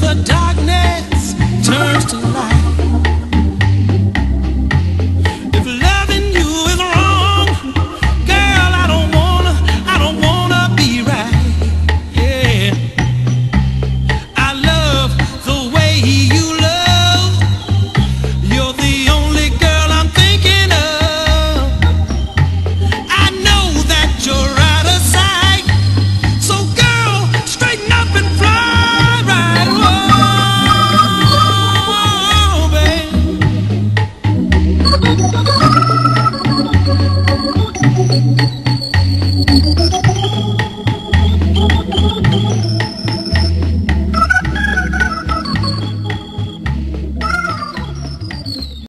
the darkness turns to light.